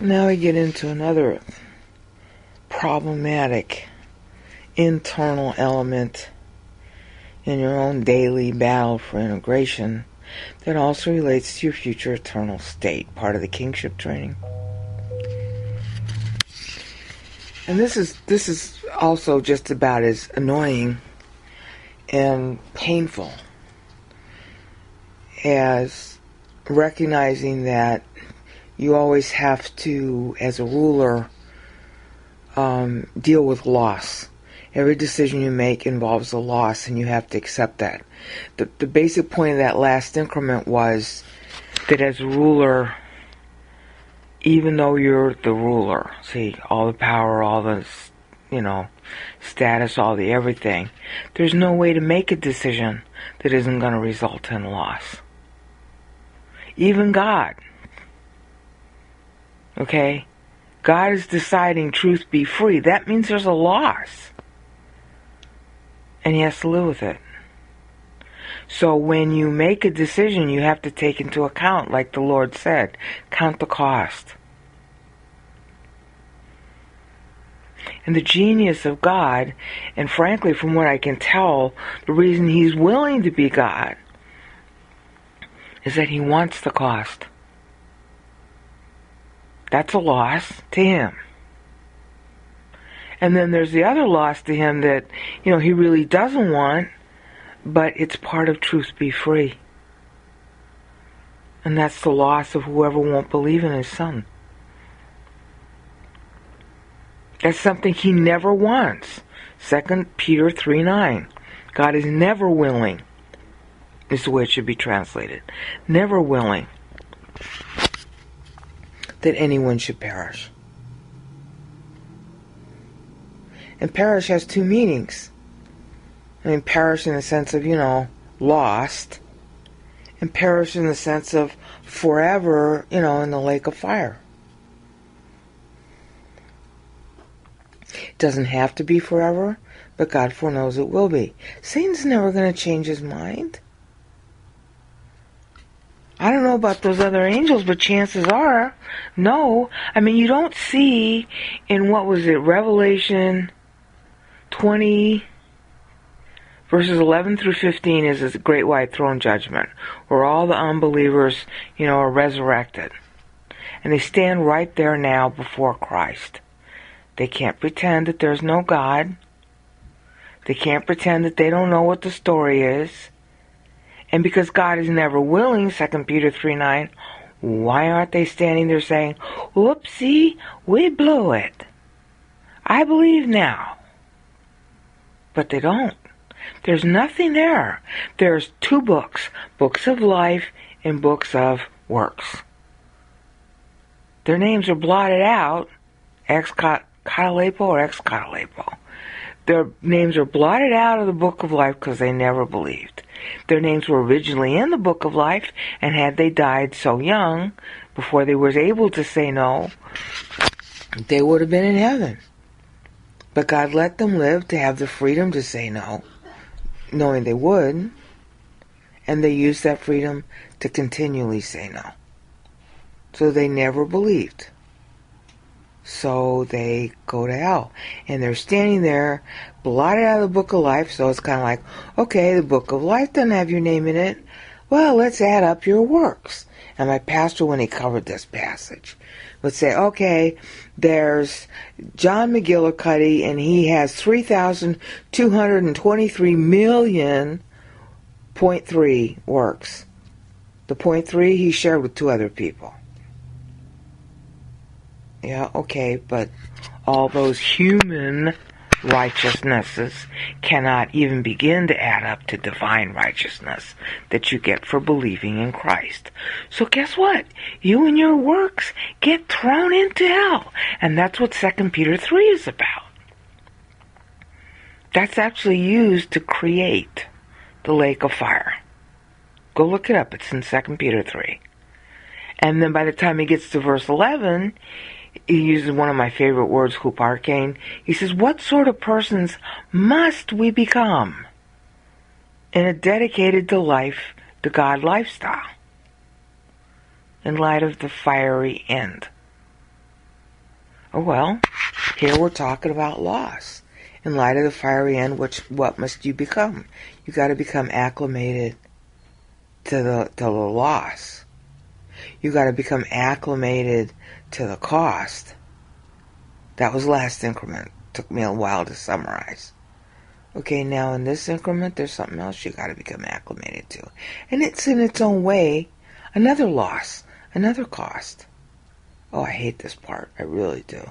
Now we get into another problematic internal element in your own daily battle for integration that also relates to your future eternal state, part of the kingship training. And this is this is also just about as annoying and painful as recognizing that you always have to, as a ruler, um, deal with loss. Every decision you make involves a loss, and you have to accept that. The, the basic point of that last increment was that as a ruler, even though you're the ruler, see, all the power, all the, you know, status, all the everything, there's no way to make a decision that isn't going to result in loss. Even God. Okay? God is deciding truth be free. That means there's a loss. And he has to live with it. So when you make a decision, you have to take into account, like the Lord said, count the cost. And the genius of God, and frankly, from what I can tell, the reason He's willing to be God is that He wants the cost. That's a loss to Him. And then there's the other loss to Him that, you know, He really doesn't want, but it's part of truth be free. And that's the loss of whoever won't believe in His Son. That's something he never wants. 2 Peter 3 9. God is never willing, is the way it should be translated. Never willing that anyone should perish. And perish has two meanings. I mean, perish in the sense of, you know, lost, and perish in the sense of forever, you know, in the lake of fire. It doesn't have to be forever, but God foreknows it will be. Satan's never going to change his mind. I don't know about those other angels, but chances are, no. I mean, you don't see in what was it, Revelation 20, verses 11 through 15 is this great white throne judgment, where all the unbelievers, you know, are resurrected. And they stand right there now before Christ. They can't pretend that there's no God. They can't pretend that they don't know what the story is. And because God is never willing, 2 Peter 3 9, why aren't they standing there saying, Whoopsie, we blew it. I believe now. But they don't. There's nothing there. There's two books books of life and books of works. Their names are blotted out, ex Catalepo or ex Catalepo. Their names are blotted out of the book of life because they never believed. Their names were originally in the book of life, and had they died so young, before they was able to say no, they would have been in heaven. But God let them live to have the freedom to say no, knowing they would, and they used that freedom to continually say no. So they never believed so they go to hell. And they're standing there, blotted out of the book of life, so it's kind of like, okay, the book of life doesn't have your name in it. Well, let's add up your works. And my pastor, when he covered this passage, would say, okay, there's John McGillicuddy, and he has 3,223 million point three works. The point three he shared with two other people. Yeah, okay, but all those human righteousnesses cannot even begin to add up to divine righteousness that you get for believing in Christ. So guess what? You and your works get thrown into hell. And that's what 2 Peter 3 is about. That's actually used to create the lake of fire. Go look it up. It's in 2 Peter 3. And then by the time he gets to verse 11, he uses one of my favorite words, huparkein. He says, What sort of persons must we become in a dedicated to life, to God lifestyle? In light of the fiery end. Oh well, here we're talking about loss. In light of the fiery end, which what must you become? You got to become acclimated to the to the loss. You got to become acclimated to the cost. That was last increment. Took me a while to summarize. Okay, now in this increment, there's something else you got to become acclimated to, and it's in its own way another loss, another cost. Oh, I hate this part. I really do.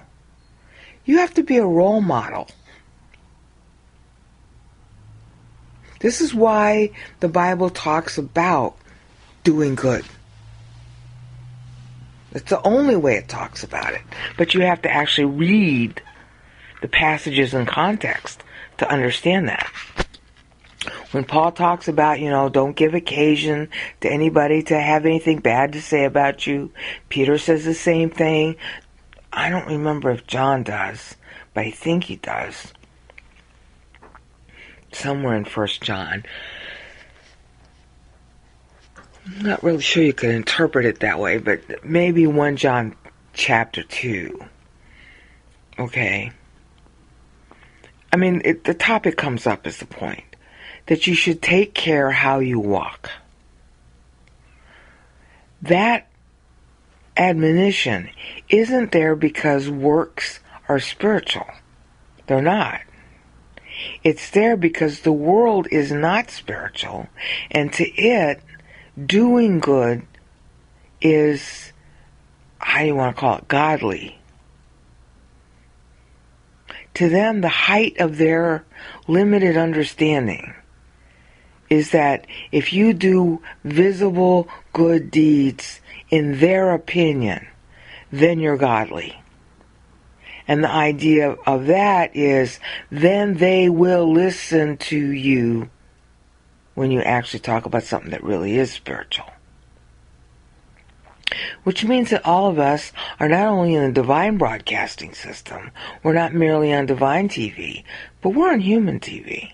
You have to be a role model. This is why the Bible talks about doing good. It's the only way it talks about it. But you have to actually read the passages in context to understand that. When Paul talks about, you know, don't give occasion to anybody to have anything bad to say about you, Peter says the same thing. I don't remember if John does, but I think he does. Somewhere in First John. I'm not really sure you could interpret it that way, but maybe 1 John chapter 2. Okay. I mean, it, the topic comes up as the point that you should take care how you walk. That admonition isn't there because works are spiritual. They're not. It's there because the world is not spiritual, and to it, doing good is, how do you want to call it, godly. To them, the height of their limited understanding is that if you do visible good deeds in their opinion, then you're godly. And the idea of that is then they will listen to you when you actually talk about something that really is spiritual. Which means that all of us are not only in the divine broadcasting system, we're not merely on divine TV, but we're on human TV.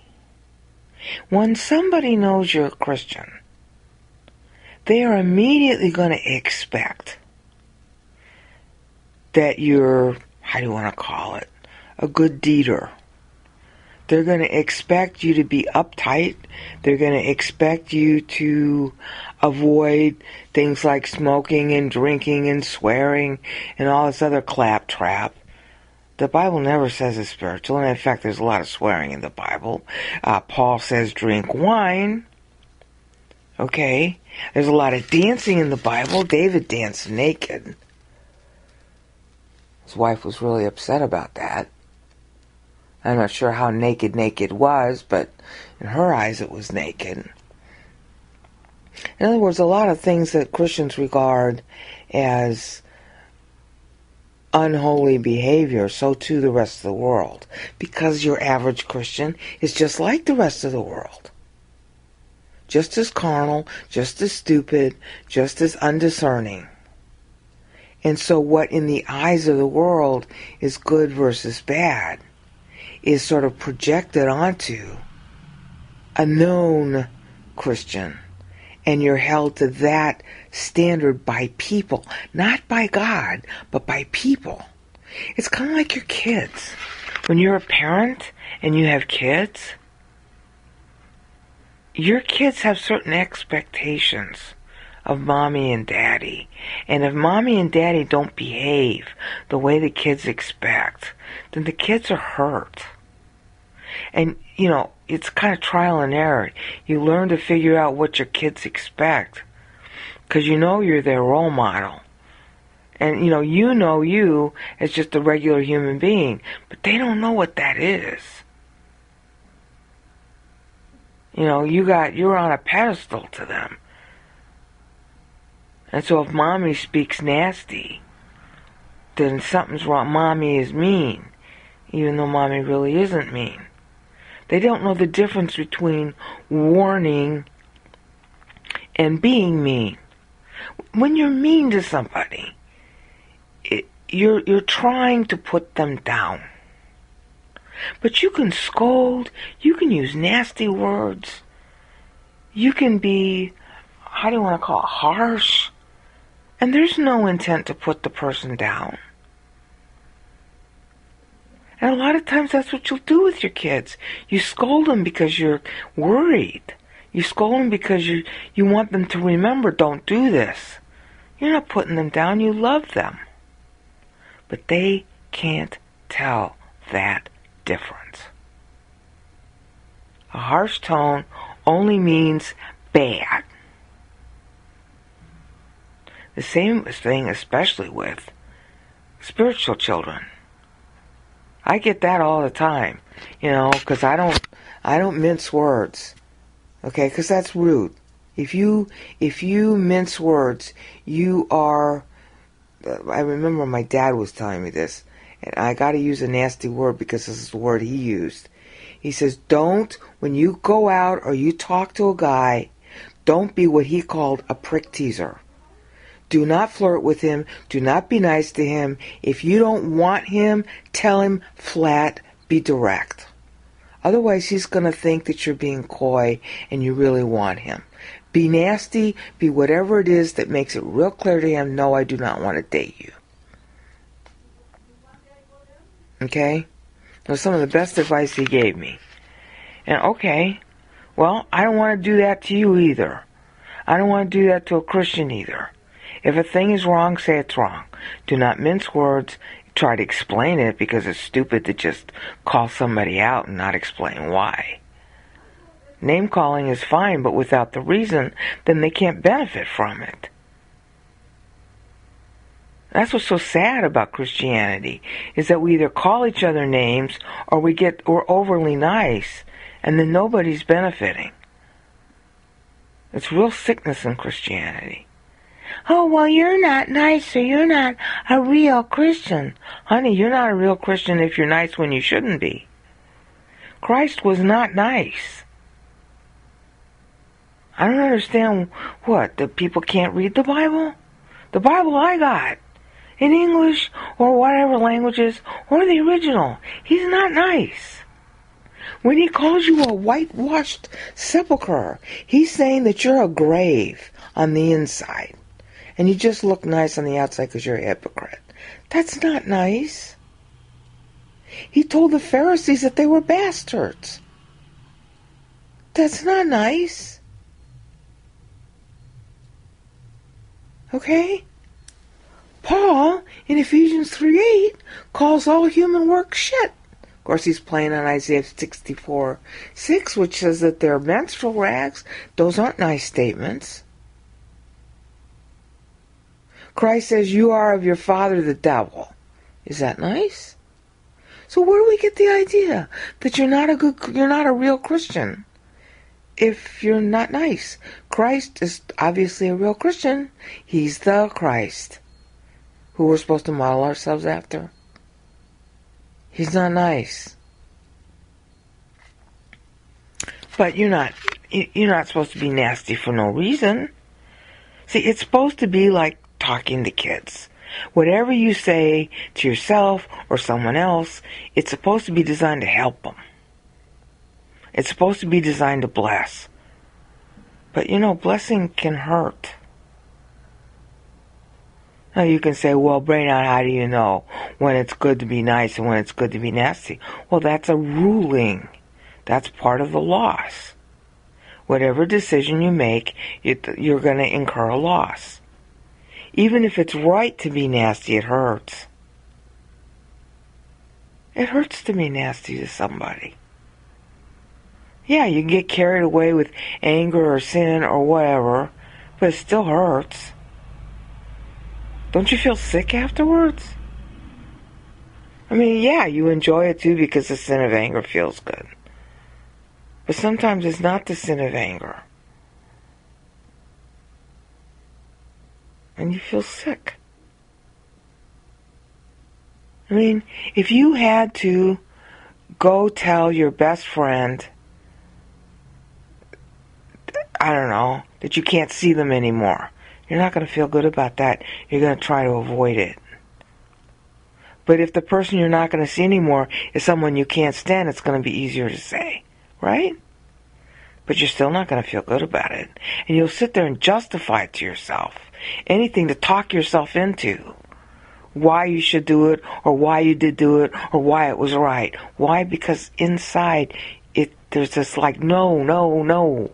When somebody knows you're a Christian, they are immediately going to expect that you're, how do you want to call it, a good deeder. They're going to expect you to be uptight. They're going to expect you to avoid things like smoking and drinking and swearing and all this other claptrap. The Bible never says it's spiritual, and in fact, there's a lot of swearing in the Bible. Uh, Paul says drink wine. Okay? There's a lot of dancing in the Bible. David danced naked. His wife was really upset about that. I'm not sure how naked naked was, but in her eyes it was naked. In other words, a lot of things that Christians regard as unholy behavior, so too the rest of the world. Because your average Christian is just like the rest of the world. Just as carnal, just as stupid, just as undiscerning. And so, what in the eyes of the world is good versus bad is sort of projected onto a known Christian. And you're held to that standard by people, not by God, but by people. It's kind of like your kids. When you're a parent and you have kids, your kids have certain expectations of mommy and daddy. And if mommy and daddy don't behave the way the kids expect, then the kids are hurt. And, you know, it's kind of trial and error. You learn to figure out what your kids expect because you know you're their role model. And you know, you know you as just a regular human being, but they don't know what that is. You know, you got you're on a pedestal to them. And so if mommy speaks nasty, then something's wrong. Mommy is mean, even though mommy really isn't mean. They don't know the difference between warning and being mean when you're mean to somebody, it, you're you're trying to put them down. But you can scold, you can use nasty words, you can be, how do you want to call it, harsh, and there's no intent to put the person down. And a lot of times that's what you'll do with your kids. You scold them because you're worried. You scold them because you, you want them to remember, don't do this. You're not putting them down, you love them. But they can't tell that difference. A harsh tone only means bad. The same thing, especially with spiritual children. I get that all the time, you know, because I don't, I don't mince words, okay? Because that's rude. If you, if you mince words, you are. Uh, I remember my dad was telling me this, and I got to use a nasty word because this is the word he used. He says, "Don't when you go out or you talk to a guy, don't be what he called a prick teaser." Do not flirt with him. Do not be nice to him. If you don't want him, tell him flat, be direct. Otherwise, he's going to think that you're being coy and you really want him. Be nasty, be whatever it is that makes it real clear to him no, I do not want to date you. Okay? That was some of the best advice he gave me. And okay, well, I don't want to do that to you either. I don't want to do that to a Christian either. If a thing is wrong, say it's wrong. Do not mince words. Try to explain it because it's stupid to just call somebody out and not explain why. Name calling is fine, but without the reason, then they can't benefit from it. That's what's so sad about Christianity is that we either call each other names or we get we're overly nice and then nobody's benefiting. It's real sickness in Christianity. Oh, well, you're not nice, so you're not a real Christian. Honey, you're not a real Christian if you're nice when you shouldn't be. Christ was not nice. I don't understand what, the people can't read the Bible? The Bible I got. In English or whatever languages or the original. He's not nice. When he calls you a whitewashed sepulchre, he's saying that you're a grave on the inside and you just look nice on the outside because you're a hypocrite. That's not nice. He told the Pharisees that they were bastards. That's not nice. Okay? Paul, in Ephesians 3 8, calls all human work shit. Of course, he's playing on Isaiah 64 6, which says that they're menstrual rags. Those aren't nice statements. Christ says, You are of your father the devil. Is that nice? So where do we get the idea that you're not a good you're not a real Christian if you're not nice? Christ is obviously a real Christian. He's the Christ who we're supposed to model ourselves after. He's not nice. But you're not you're not supposed to be nasty for no reason. See, it's supposed to be like talking to kids. Whatever you say to yourself or someone else, it's supposed to be designed to help them. It's supposed to be designed to bless. But you know, blessing can hurt. Now you can say, well, Brainout, how do you know when it's good to be nice and when it's good to be nasty? Well, that's a ruling. That's part of the loss. Whatever decision you make, you're going to incur a loss. Even if it's right to be nasty, it hurts. It hurts to be nasty to somebody. Yeah, you can get carried away with anger or sin or whatever, but it still hurts. Don't you feel sick afterwards? I mean, yeah, you enjoy it too because the sin of anger feels good. But sometimes it's not the sin of anger. And you feel sick. I mean, if you had to go tell your best friend, I don't know, that you can't see them anymore, you're not going to feel good about that. You're going to try to avoid it. But if the person you're not going to see anymore is someone you can't stand, it's going to be easier to say, right? But you're still not going to feel good about it. And you'll sit there and justify it to yourself anything to talk yourself into why you should do it or why you did do it or why it was right. Why? Because inside it there's this like no, no, no.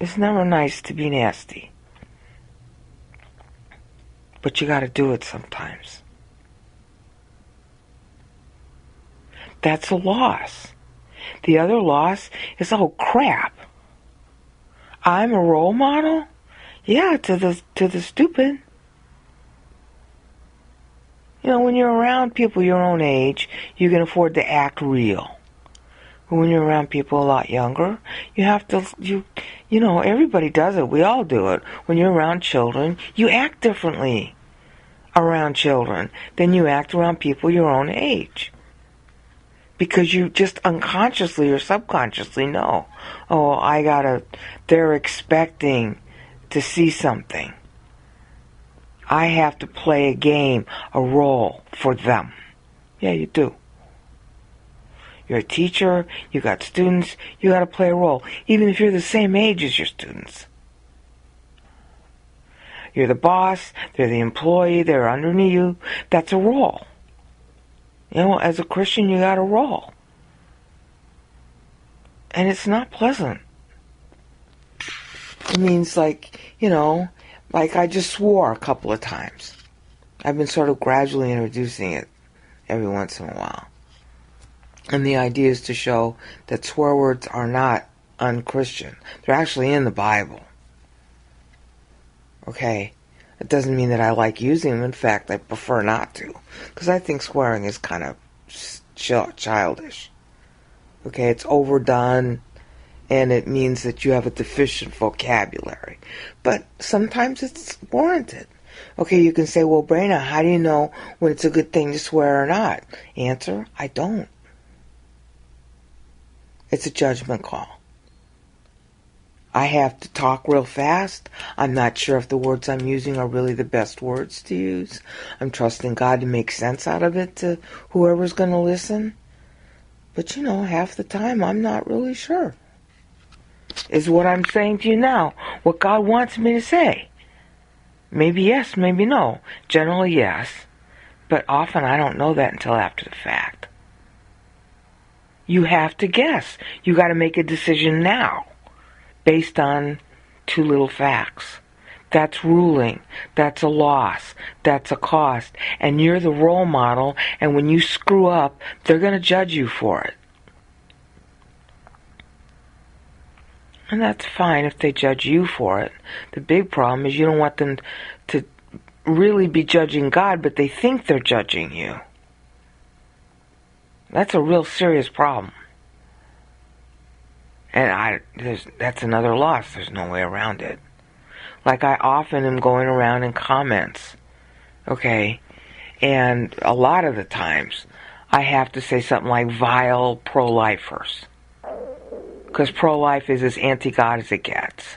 It's never nice to be nasty. But you got to do it sometimes. That's a loss. The other loss is oh crap. I'm a role model? Yeah, to the to the stupid. You know, when you're around people your own age, you can afford to act real. But when you're around people a lot younger, you have to you you know, everybody does it. We all do it. When you're around children, you act differently around children than you act around people your own age. Because you just unconsciously or subconsciously know, oh, I gotta, they're expecting to see something. I have to play a game, a role for them. Yeah, you do. You're a teacher, you got students, you got to play a role, even if you're the same age as your students. You're the boss, they're the employee, they're underneath you. That's a role. You know, as a Christian, you got a role. And it's not pleasant. It means, like, you know, like I just swore a couple of times. I've been sort of gradually introducing it every once in a while. And the idea is to show that swear words are not unchristian. They're actually in the Bible. Okay? It doesn't mean that I like using them. In fact, I prefer not to. Because I think swearing is kind of childish. Okay? It's overdone and it means that you have a deficient vocabulary. But sometimes it's warranted. Okay, you can say, well, Brena, how do you know when it's a good thing to swear or not? Answer, I don't. It's a judgment call. I have to talk real fast. I'm not sure if the words I'm using are really the best words to use. I'm trusting God to make sense out of it to whoever's going to listen. But you know, half the time I'm not really sure. Is what I'm saying to you now what God wants me to say? Maybe yes, maybe no. Generally, yes. But often I don't know that until after the fact. You have to guess. You got to make a decision now based on two little facts. That's ruling. That's a loss. That's a cost. And you're the role model, and when you screw up, they're going to judge you for it. And that's fine if they judge you for it. The big problem is you don't want them to really be judging God, but they think they're judging you. That's a real serious problem. And I, that's another loss. There's no way around it. Like I often am going around in comments, okay, and a lot of the times I have to say something like vile pro-lifers. Because pro-life is as anti-God as it gets.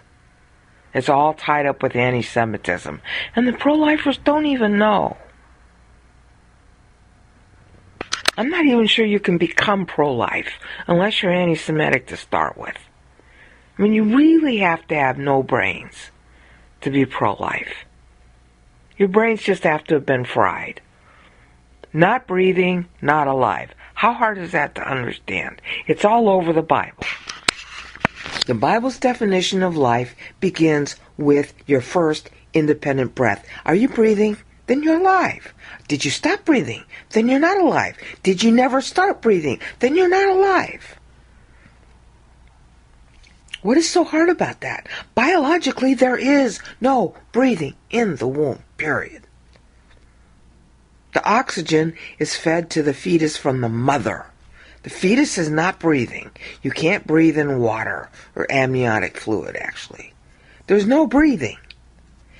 It's all tied up with anti-Semitism. And the pro-lifers don't even know. I'm not even sure you can become pro-life unless you're anti-Semitic to start with. I mean, you really have to have no brains to be pro-life. Your brains just have to have been fried. Not breathing, not alive. How hard is that to understand? It's all over the Bible. The Bible's definition of life begins with your first independent breath. Are you breathing? Then you're alive. Did you stop breathing? Then you're not alive. Did you never start breathing? Then you're not alive. What is so hard about that? Biologically, there is no breathing in the womb, period. The oxygen is fed to the fetus from the mother. The fetus is not breathing. You can't breathe in water or amniotic fluid, actually. There's no breathing.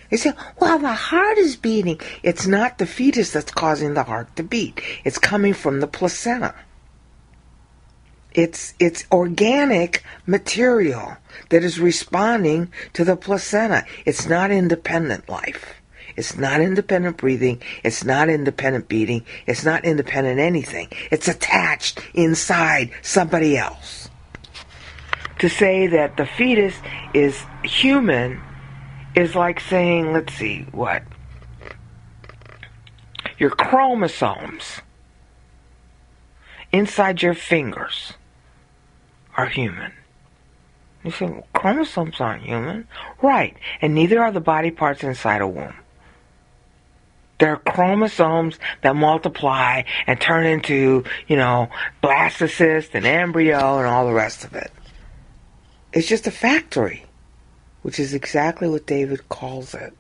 They say, well, the heart is beating. It's not the fetus that's causing the heart to beat. It's coming from the placenta. It's, it's organic material that is responding to the placenta. It's not independent life. It's not independent breathing. It's not independent beating. It's not independent anything. It's attached inside somebody else. To say that the fetus is human is like saying, let's see, what? your chromosomes inside your fingers are human. You say, well, chromosomes aren't human. Right, and neither are the body parts inside a womb. They're chromosomes that multiply and turn into, you know, blastocyst and embryo and all the rest of it. It's just a factory, which is exactly what David calls it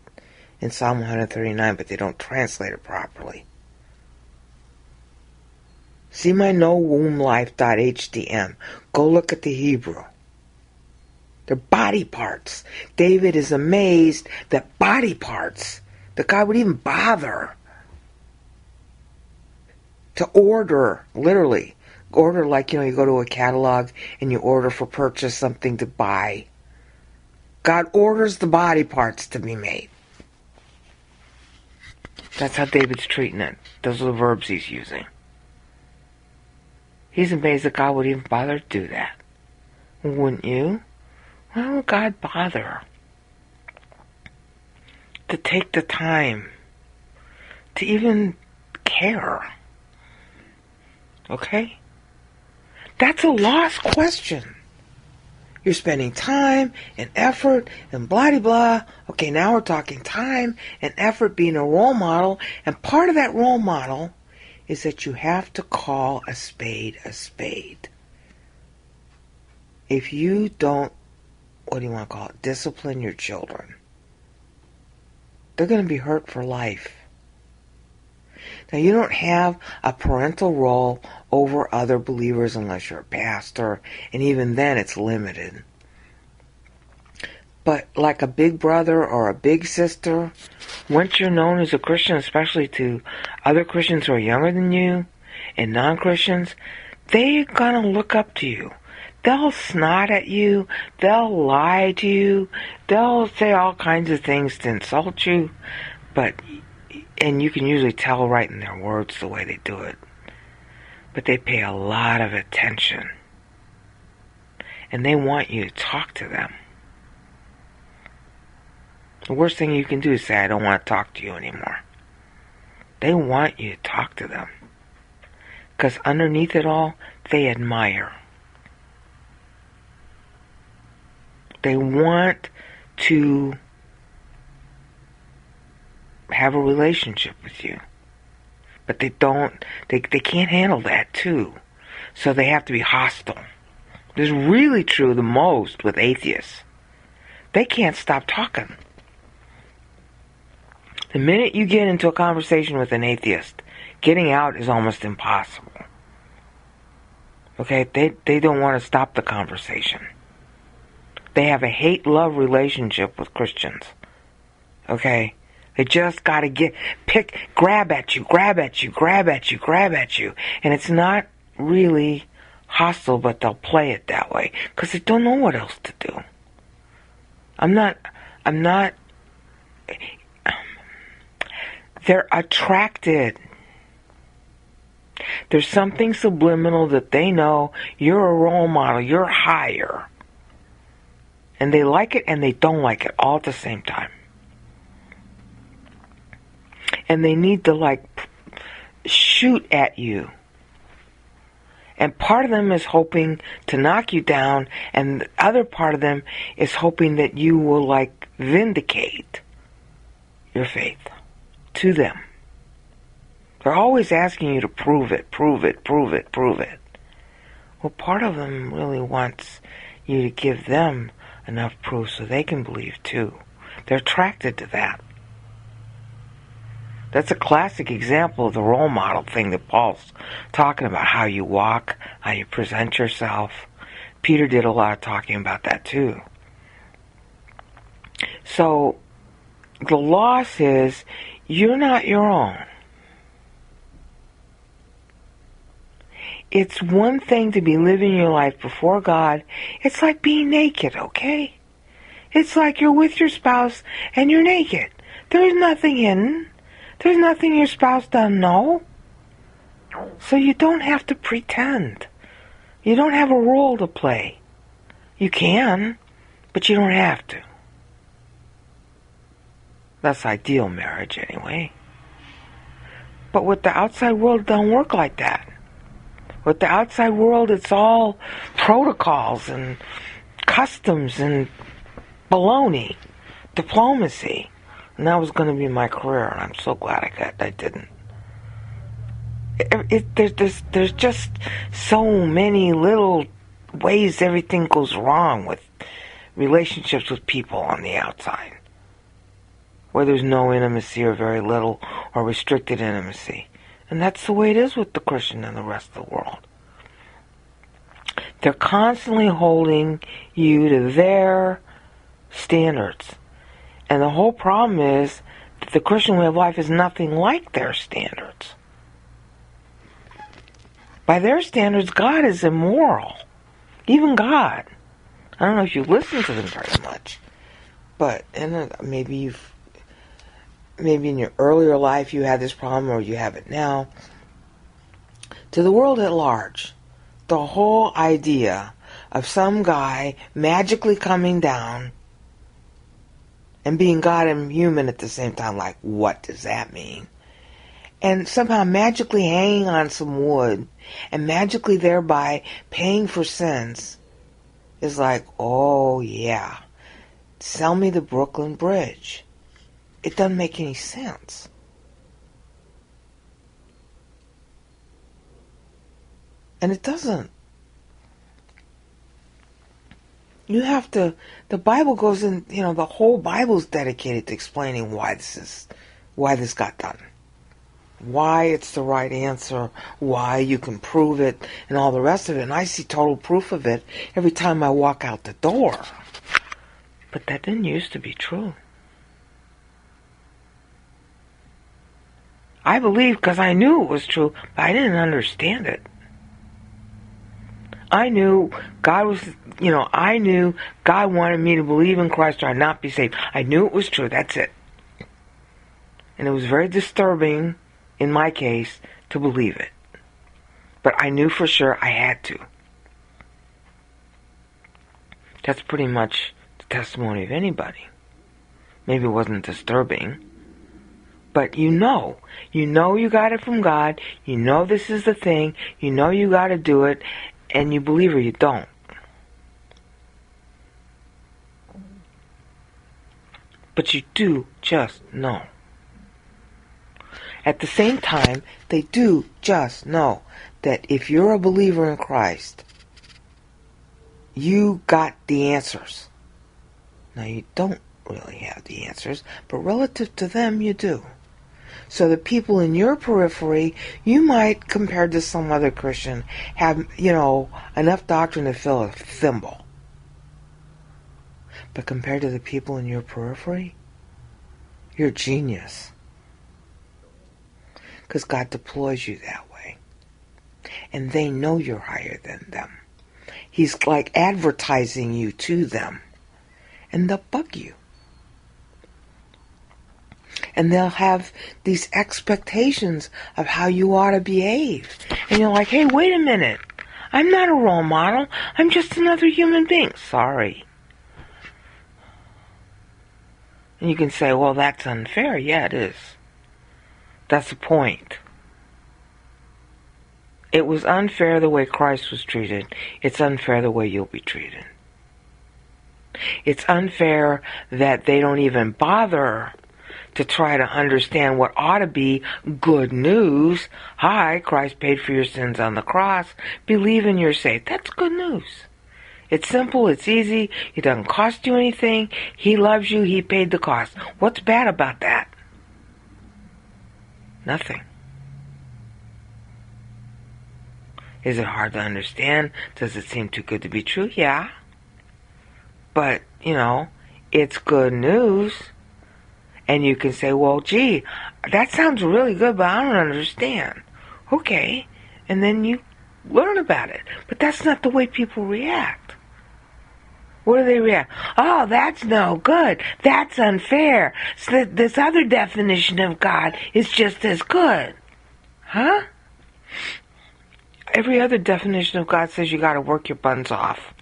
in Psalm 139, but they don't translate it properly. See my no womb life.htm. Go look at the Hebrew. They're body parts. David is amazed that body parts, that guy would even bother to order, literally, order like, you know, you go to a catalog and you order for purchase something to buy. God orders the body parts to be made. That's how David's treating it. Those are the verbs he's using. He's amazed that God would even bother to do that. Wouldn't you? Why would God bother to take the time to even care? Okay? That's a lost question. You're spending time and effort and blah blah. Okay, now we're talking time and effort being a role model, and part of that role model is that you have to call a spade a spade. If you don't, what do you want to call it, discipline your children, they're going to be hurt for life. Now, you don't have a parental role over other believers unless you're a pastor, and even then it's limited. But like a big brother or a big sister, once you're known as a Christian, especially to other Christians who are younger than you and non Christians, they're going to look up to you. They'll snot at you, they'll lie to you, they'll say all kinds of things to insult you, but, and you can usually tell right in their words the way they do it. But they pay a lot of attention. And they want you to talk to them. The worst thing you can do is say, I don't want to talk to you anymore. They want you to talk to them. Because underneath it all, they admire. They want to have a relationship with you. But they don't, they, they can't handle that too. So they have to be hostile. This is really true the most with atheists. They can't stop talking. The minute you get into a conversation with an atheist, getting out is almost impossible. Okay, they, they don't want to stop the conversation. They have a hate love relationship with Christians. Okay? They just gotta get, pick, grab at you, grab at you, grab at you, grab at you. And it's not really hostile, but they'll play it that way. Because they don't know what else to do. I'm not, I'm not, they're attracted. There's something subliminal that they know you're a role model, you're higher. And they like it and they don't like it all at the same time. And they need to like shoot at you. And part of them is hoping to knock you down, and the other part of them is hoping that you will like vindicate your faith to them. They're always asking you to prove it, prove it, prove it, prove it. Well, part of them really wants you to give them enough proof so they can believe too. They're attracted to that. That's a classic example of the role model thing that Paul's talking about how you walk, how you present yourself. Peter did a lot of talking about that too. So, the loss is you're not your own. It's one thing to be living your life before God. It's like being naked, okay? It's like you're with your spouse and you're naked. There's nothing hidden. There's nothing your spouse doesn't know. So you don't have to pretend. You don't have a role to play. You can, but you don't have to. That's ideal marriage, anyway. But with the outside world, it don't work like that. With the outside world, it's all protocols and customs and baloney, diplomacy. And that was going to be my career, and I'm so glad I got I didn't. It, it, there's, there's, there's just so many little ways everything goes wrong with relationships with people on the outside, where there's no intimacy or very little or restricted intimacy. And that's the way it is with the Christian and the rest of the world. They're constantly holding you to their standards. And the whole problem is that the Christian way of life is nothing like their standards. By their standards, God is immoral. Even God. I don't know if you listen to them very much, but and uh, maybe you've maybe in your earlier life you had this problem or you have it now. To the world at large, the whole idea of some guy magically coming down and being God and human at the same time, like, what does that mean? And somehow magically hanging on some wood and magically thereby paying for sins is like, oh yeah, sell me the Brooklyn Bridge. It doesn't make any sense. And it doesn't. You have to, the Bible goes in, you know, the whole Bible is dedicated to explaining why this is, why this got done why it's the right answer, why you can prove it, and all the rest of it. And I see total proof of it every time I walk out the door. But that didn't used to be true. I believed because I knew it was true, but I didn't understand it. I knew God was, you know, I knew God wanted me to believe in Christ or I'd not be saved. I knew it was true. That's it. And it was very disturbing in my case, to believe it. But I knew for sure I had to. That's pretty much the testimony of anybody. Maybe it wasn't disturbing. But you know. You know you got it from God. You know this is the thing. You know you got to do it. And you believe or you don't. But you do just know. At the same time, they do just know that if you're a believer in Christ, you got the answers. Now, you don't really have the answers, but relative to them, you do. So the people in your periphery, you might, compared to some other Christian, have, you know, enough doctrine to fill a thimble. But compared to the people in your periphery, you're genius because God deploys you that way. And they know you're higher than them. He's like advertising you to them. And they'll bug you. And they'll have these expectations of how you ought to behave. And you're like, hey, wait a minute. I'm not a role model. I'm just another human being. Sorry. And you can say, well, that's unfair. Yeah, it is. That's the point. It was unfair the way Christ was treated. It's unfair the way you'll be treated. It's unfair that they don't even bother to try to understand what ought to be good news. Hi, Christ paid for your sins on the cross. Believe in your saved. That's good news. It's simple, it's easy, it doesn't cost you anything. He loves you, he paid the cost. What's bad about that? Nothing. Is it hard to understand? Does it seem too good to be true? Yeah. But, you know, it's good news. And you can say, well, gee, that sounds really good, but I don't understand. Okay. And then you learn about it. But that's not the way people react. What do they react? Oh, that's no good. That's unfair. So this other definition of God is just as good. Huh? Every other definition of God says you gotta work your buns off.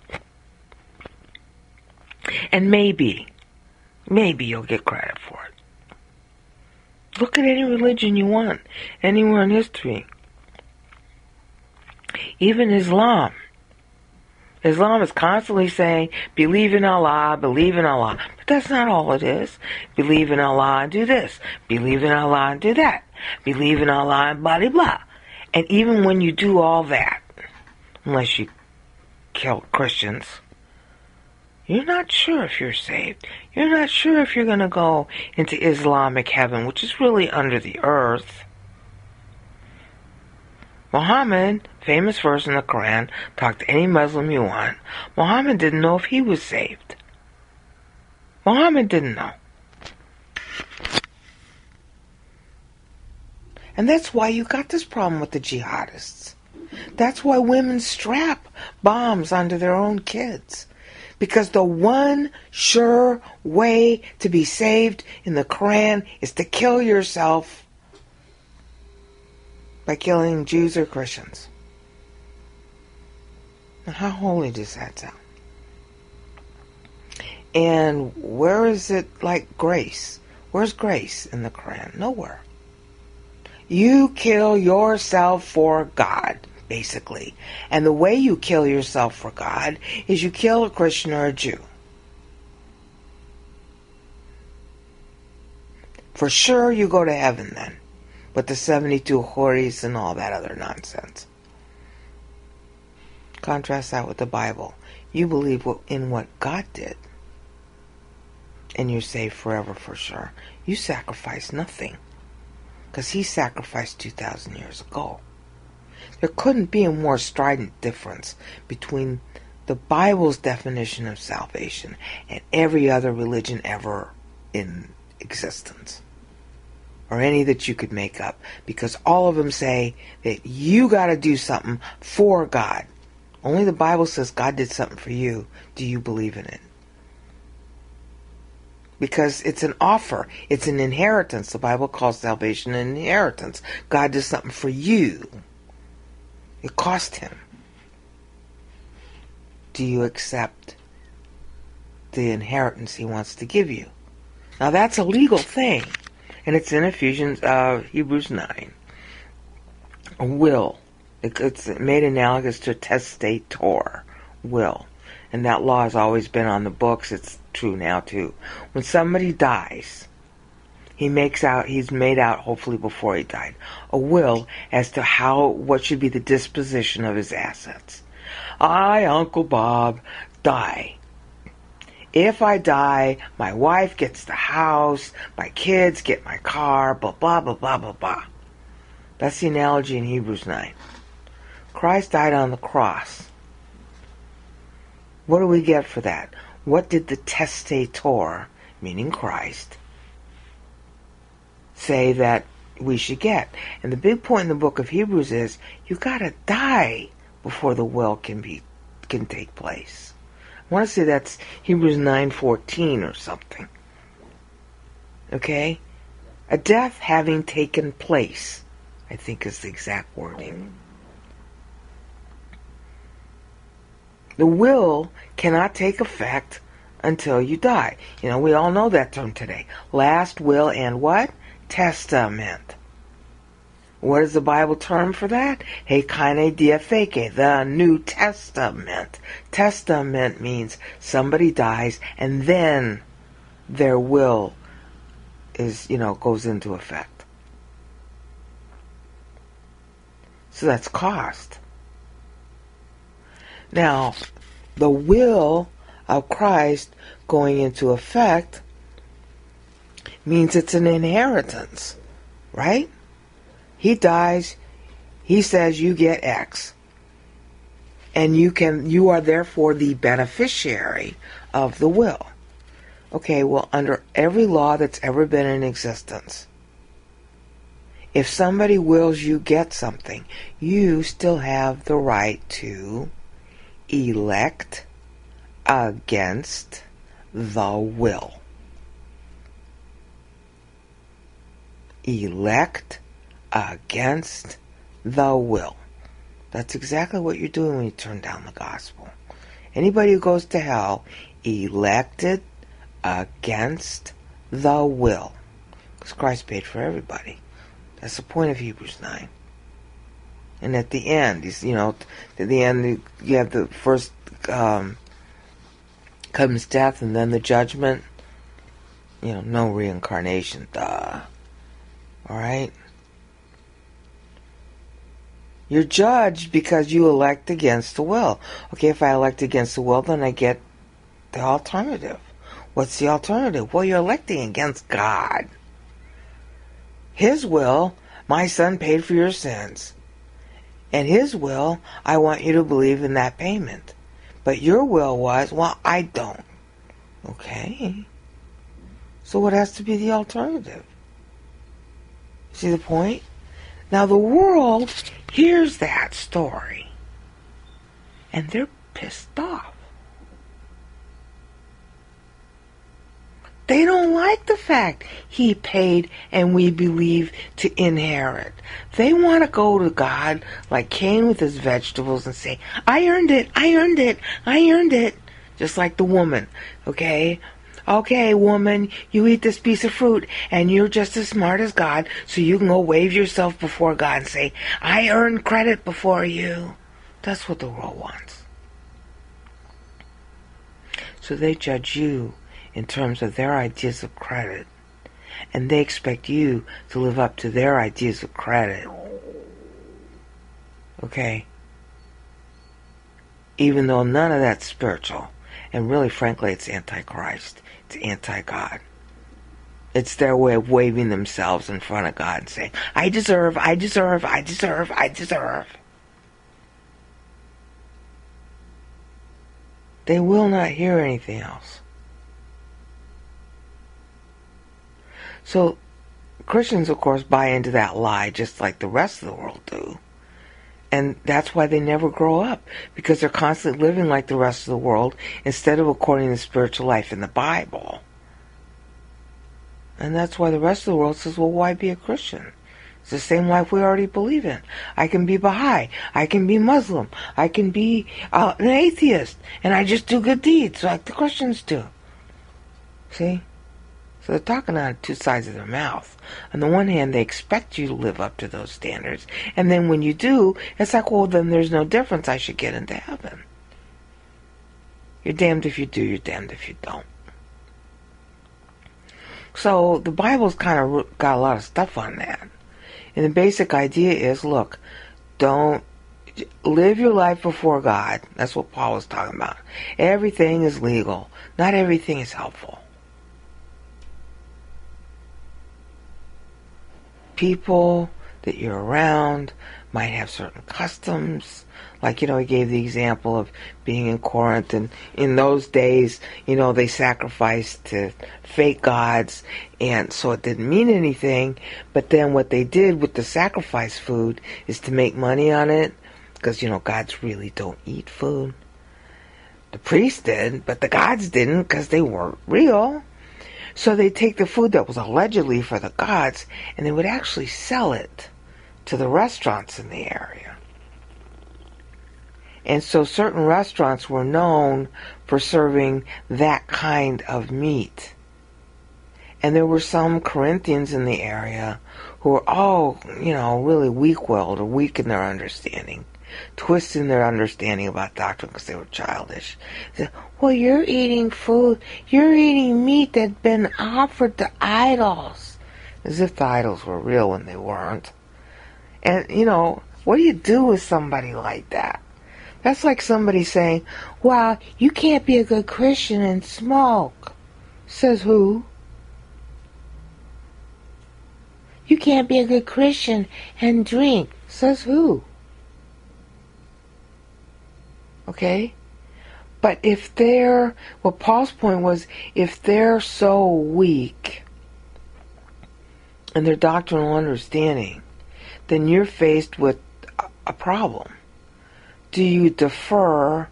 And maybe, maybe you'll get credit for it. Look at any religion you want, anywhere in history. Even Islam. Islam is constantly saying, believe in Allah, believe in Allah. But that's not all it is. Believe in Allah and do this. Believe in Allah and do that. Believe in Allah and blah, blah, blah. And even when you do all that, unless you kill Christians, you're not sure if you're saved. You're not sure if you're going to go into Islamic heaven, which is really under the earth. Muhammad, famous verse in the Quran, talk to any Muslim you want. Muhammad didn't know if he was saved. Muhammad didn't know. And that's why you got this problem with the jihadists. That's why women strap bombs onto their own kids. Because the one sure way to be saved in the Quran is to kill yourself by killing Jews or Christians. Now, how holy does that sound? And where is it like grace? Where's grace in the Quran? Nowhere. You kill yourself for God, basically. And the way you kill yourself for God is you kill a Christian or a Jew. For sure you go to heaven then with the 72 Houris and all that other nonsense. Contrast that with the Bible. You believe in what God did, and you're saved forever for sure. You sacrifice nothing, because He sacrificed 2,000 years ago. There couldn't be a more strident difference between the Bible's definition of salvation and every other religion ever in existence or any that you could make up because all of them say that you got to do something for God. Only the Bible says God did something for you. Do you believe in it? Because it's an offer, it's an inheritance. The Bible calls salvation an inheritance. God does something for you. It cost him. Do you accept the inheritance he wants to give you? Now that's a legal thing and it's in Ephesians, uh, Hebrews 9. A will. It's made analogous to a testator, will. And that law has always been on the books. It's true now too. When somebody dies, he makes out, he's made out, hopefully before he died, a will as to how, what should be the disposition of his assets. I, Uncle Bob, die. If I die, my wife gets the house, my kids get my car, blah, blah, blah, blah, blah, blah. That's the analogy in Hebrews 9. Christ died on the cross. What do we get for that? What did the testator, meaning Christ, say that we should get? And the big point in the book of Hebrews is you gotta die before the will can be can take place. I want to say that's Hebrews 9:14 or something. Okay? A death having taken place, I think is the exact wording. The will cannot take effect until you die. You know, we all know that term today. Last will and what? Testament. What is the Bible term for that? Hekane diatheke, the New Testament. Testament means somebody dies and then their will is, you know, goes into effect. So that's cost. Now, the will of Christ going into effect means it's an inheritance, right? He dies, he says you get X. And you can you are therefore the beneficiary of the will. Okay, well under every law that's ever been in existence, if somebody wills you get something, you still have the right to elect against the will. Elect against the will. That's exactly what you're doing when you turn down the gospel. Anybody who goes to hell elected against the will. Because Christ paid for everybody. That's the point of Hebrews 9. And at the end, you know, at the end, you have the first um, comes death and then the judgment. You know, no reincarnation, duh. Alright? You're judged because you elect against the will. Okay, if I elect against the will, then I get the alternative. What's the alternative? Well, you're electing against God. His will, my son paid for your sins. And His will, I want you to believe in that payment. But your will was, well, I don't. Okay. So what has to be the alternative? See the point? Now the world hears that story and they're pissed off. They don't like the fact he paid and we believe to inherit. They want to go to God like Cain with his vegetables and say, I earned it, I earned it, I earned it. Just like the woman, okay? Okay, woman, you eat this piece of fruit and you're just as smart as God, so you can go wave yourself before God and say, I earned credit before you. That's what the world wants. So they judge you in terms of their ideas of credit. And they expect you to live up to their ideas of credit. Okay? Even though none of that's spiritual. And really, frankly, it's anti-Christ. It's anti-God. It's their way of waving themselves in front of God and saying, I deserve, I deserve, I deserve, I deserve. They will not hear anything else. So Christians, of course, buy into that lie just like the rest of the world do. And that's why they never grow up, because they're constantly living like the rest of the world instead of according to spiritual life in the Bible. And that's why the rest of the world says, well, why be a Christian? It's the same life we already believe in. I can be Baha'i. I can be Muslim. I can be uh, an atheist. And I just do good deeds like the Christians do. See? So they're talking out of two sides of their mouth. On the one hand, they expect you to live up to those standards. And then when you do, it's like, well, then there's no difference. I should get into heaven. You're damned if you do, you're damned if you don't. So the Bible's kind of got a lot of stuff on that. And the basic idea is look, don't live your life before God. That's what Paul was talking about. Everything is legal, not everything is helpful. People that you're around might have certain customs. Like, you know, he gave the example of being in Corinth, and in those days, you know, they sacrificed to fake gods, and so it didn't mean anything. But then what they did with the sacrifice food is to make money on it, because, you know, gods really don't eat food. The priests did, but the gods didn't because they weren't real. So they'd take the food that was allegedly for the gods and they would actually sell it to the restaurants in the area. And so certain restaurants were known for serving that kind of meat. And there were some Corinthians in the area who were all, you know, really weak willed or weak in their understanding twisting their understanding about doctrine because they were childish. They said, well, you're eating food, you're eating meat that's been offered to idols. As if the idols were real when they weren't. And, you know, what do you do with somebody like that? That's like somebody saying, well, you can't be a good Christian and smoke. Says who? You can't be a good Christian and drink. Says who? Okay? But if they're, well, Paul's point was, if they're so weak in their doctrinal understanding, then you're faced with a problem. Do you defer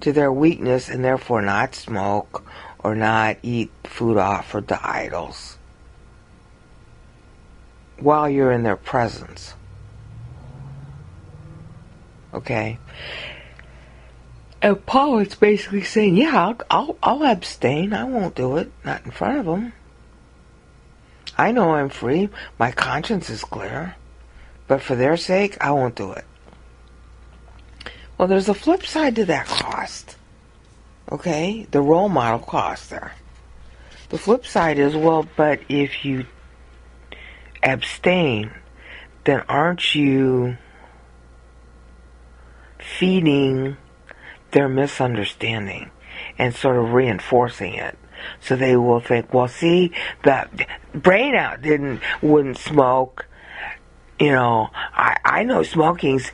to their weakness and therefore not smoke or not eat food offered to idols while you're in their presence? Okay? And Paul is basically saying, yeah, I'll, I'll, I'll abstain. I won't do it. Not in front of them. I know I'm free. My conscience is clear. But for their sake, I won't do it. Well, there's a flip side to that cost. Okay? The role model cost there. The flip side is, well, but if you abstain, then aren't you feeding their misunderstanding and sort of reinforcing it? So they will think, well, see, the Brainout didn't wouldn't smoke. You know, I, I know smoking's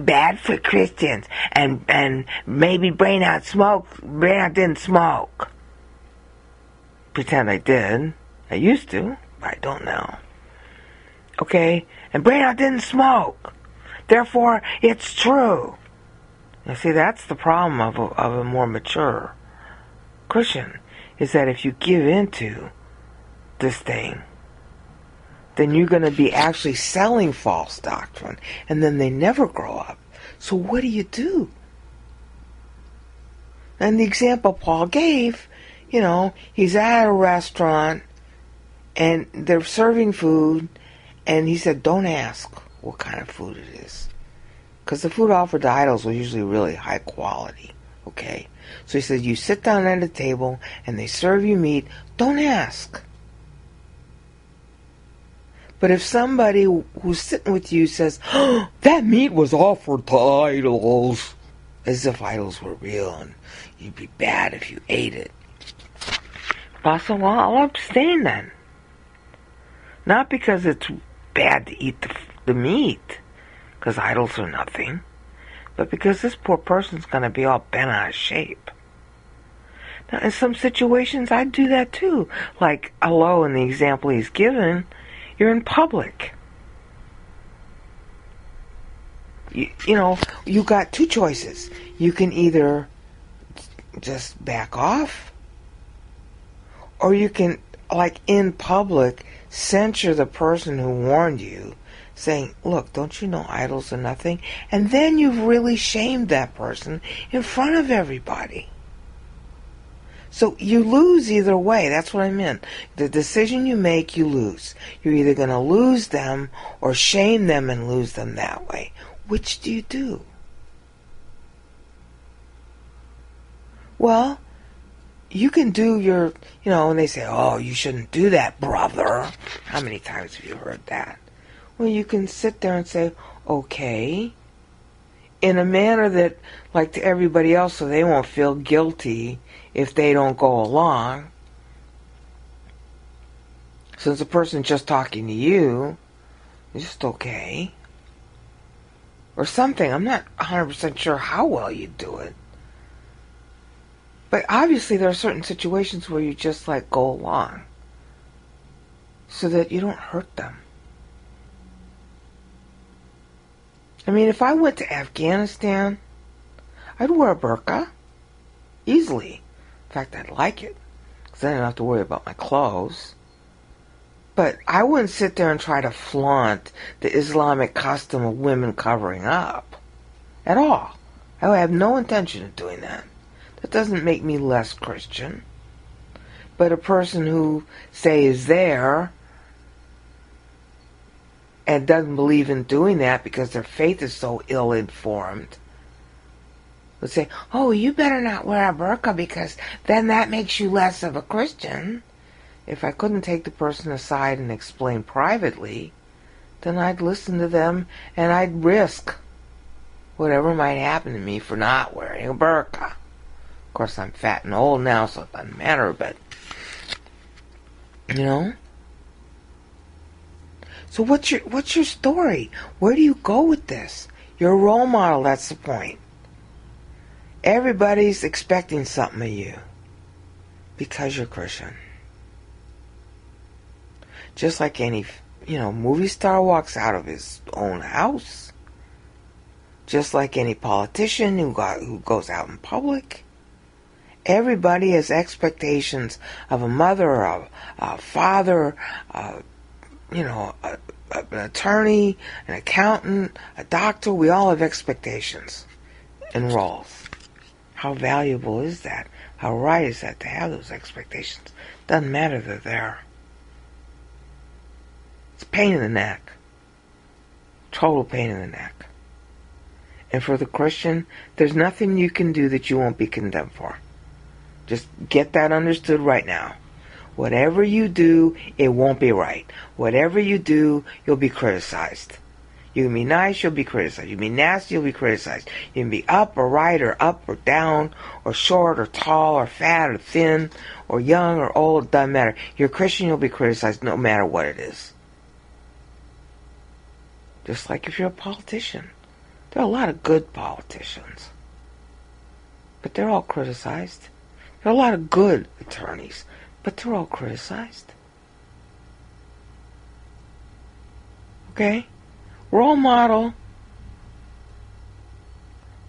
bad for Christians, and and maybe Brainout smoked. Brainout didn't smoke. Pretend I did. I used to, but I don't now. Okay, and Brainout didn't smoke. Therefore, it's true. You see, that's the problem of a, of a more mature Christian is that if you give into this thing, then you're going to be actually selling false doctrine, and then they never grow up. So what do you do? And the example Paul gave, you know, he's at a restaurant and they're serving food, and he said, don't ask what kind of food it is. Because the food offered to idols was usually really high quality, okay? So he says, You sit down at a table and they serve you meat, don't ask. But if somebody who's sitting with you says, oh, That meat was offered to idols, as if idols were real and you'd be bad if you ate it. Apostle, well, I'll abstain then. Not because it's bad to eat the, the meat, because idols are nothing but because this poor person's going to be all bent out of shape. Now, in some situations, I'd do that too. Like hello, in the example he's given, you're in public. You, you know, you got two choices. You can either just back off, or you can, like in public, censure the person who warned you saying, Look, don't you know idols are nothing? And then you've really shamed that person in front of everybody. So you lose either way. That's what I meant. The decision you make, you lose. You're either going to lose them or shame them and lose them that way. Which do you do? Well, you can do your, you know, and they say, oh, you shouldn't do that, brother. How many times have you heard that? Well, you can sit there and say, okay, in a manner that, like to everybody else, so they won't feel guilty if they don't go along. Since the person's just talking to you, it's just okay. Or something. I'm not 100% sure how well you do it. But obviously, there are certain situations where you just like go along so that you don't hurt them. I mean, if I went to Afghanistan, I'd wear a burqa easily. In fact, I'd like it because I don't have to worry about my clothes. But I wouldn't sit there and try to flaunt the Islamic custom of women covering up at all. I would have no intention of doing that. That doesn't make me less Christian. But a person who, say, is there and doesn't believe in doing that because their faith is so ill informed would say, Oh, you better not wear a burqa because then that makes you less of a Christian. If I couldn't take the person aside and explain privately, then I'd listen to them and I'd risk whatever might happen to me for not wearing a burqa. Of course, I'm fat and old now, so it doesn't matter, but, you know? So what's your what's your story? Where do you go with this? You're a role model, that's the point. Everybody's expecting something of you because you're Christian. Just like any, you know, movie star walks out of his own house. Just like any politician who got who goes out in public. Everybody has expectations of a mother, a, a father, a you know, a, a, an attorney, an accountant, a doctor, we all have expectations and roles. How valuable is that? How right is that to have those expectations? Doesn't matter they're there. It's pain in the neck. Total pain in the neck. And for the Christian, there's nothing you can do that you won't be condemned for. Just get that understood right now. Whatever you do, it won't be right. Whatever you do, you'll be criticized. You can be nice, you'll be criticized. You can be nasty, you'll be criticized. You can be up or right or up or down or short or tall or fat or thin or young or old, doesn't matter. You're Christian, you'll be criticized no matter what it is. Just like if you're a politician. There are a lot of good politicians. But they're all criticized. There are a lot of good attorneys, but they're all criticized. Okay? Role model.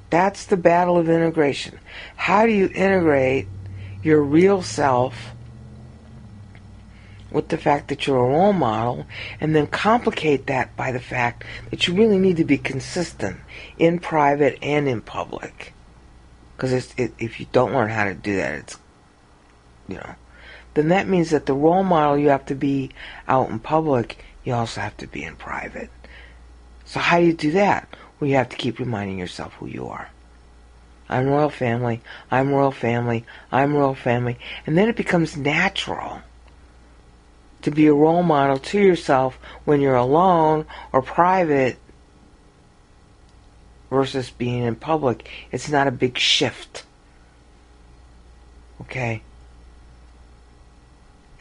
That's the battle of integration. How do you integrate your real self with the fact that you're a role model and then complicate that by the fact that you really need to be consistent in private and in public? Because it, if you don't learn how to do that, it's, you know, then that means that the role model you have to be out in public, you also have to be in private. So how do you do that? Well, you have to keep reminding yourself who you are. I'm royal family, I'm royal family, I'm royal family. And then it becomes natural to be a role model to yourself when you're alone or private versus being in public. It's not a big shift. Okay?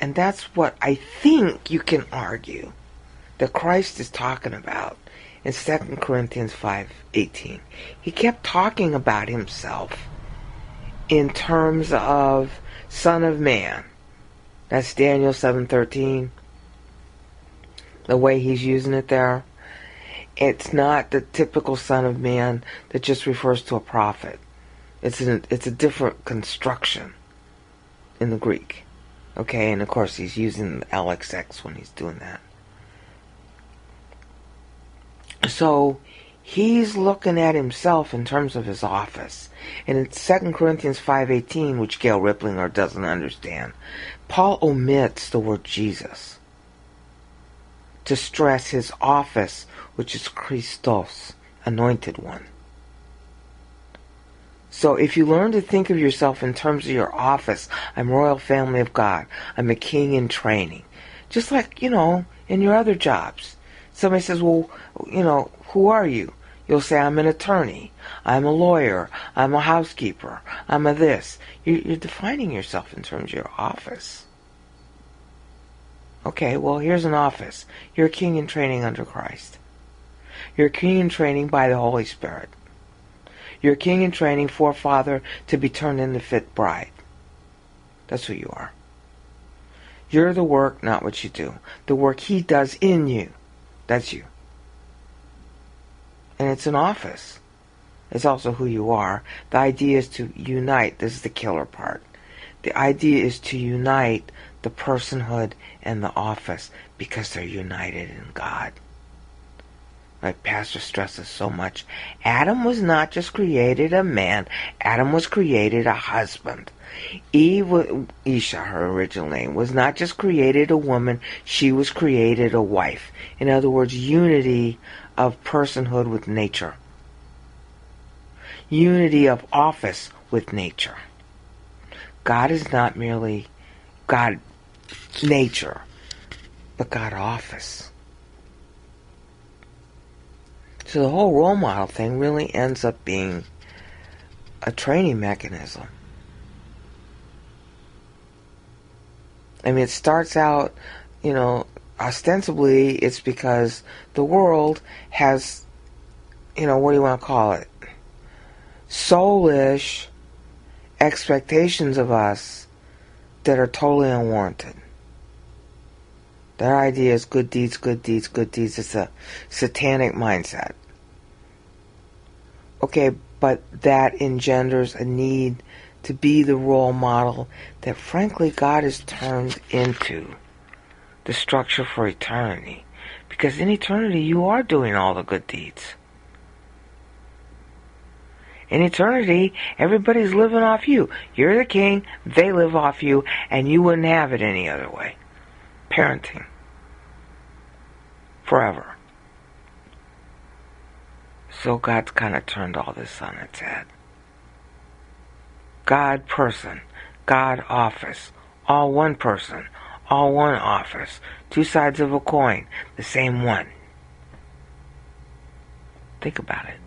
And that's what I think you can argue that Christ is talking about in 2 Corinthians 5:18. He kept talking about himself in terms of son of man. That's Daniel 7:13. The way he's using it there. It's not the typical son of man that just refers to a prophet. It's an, it's a different construction in the Greek. Okay, and of course he's using LXX when he's doing that. So he's looking at himself in terms of his office. And in 2 Corinthians 5.18, which Gail Riplinger doesn't understand, Paul omits the word Jesus to stress his office, which is Christos, anointed one. So if you learn to think of yourself in terms of your office, I'm royal family of God, I'm a king in training. Just like, you know, in your other jobs. Somebody says, well, you know, who are you? You'll say, I'm an attorney. I'm a lawyer. I'm a housekeeper. I'm a this. You're defining yourself in terms of your office. Okay, well, here's an office. You're a king in training under Christ. You're a king in training by the Holy Spirit. You're king in training forefather to be turned into fit bride. That's who you are. You're the work, not what you do. The work He does in you. That's you. And it's an office. It's also who you are. The idea is to unite. This is the killer part. The idea is to unite the personhood and the office because they're united in God. Like Pastor stresses so much. Adam was not just created a man, Adam was created a husband. Eve, Isha, her original name, was not just created a woman, she was created a wife. In other words, unity of personhood with nature. Unity of office with nature. God is not merely God nature, but God office. So the whole role model thing really ends up being a training mechanism. I mean, it starts out, you know, ostensibly it's because the world has, you know, what do you want to call it? Soulish expectations of us that are totally unwarranted. Their idea is good deeds, good deeds, good deeds. It's a satanic mindset. Okay, but that engenders a need to be the role model that frankly God has turned into the structure for eternity. Because in eternity you are doing all the good deeds. In eternity, everybody's living off you. You're the king, they live off you, and you wouldn't have it any other way. Parenting. forever. So God's kind of turned all this on its head. God person, God office, all one person, all one office, two sides of a coin, the same one. Think about it.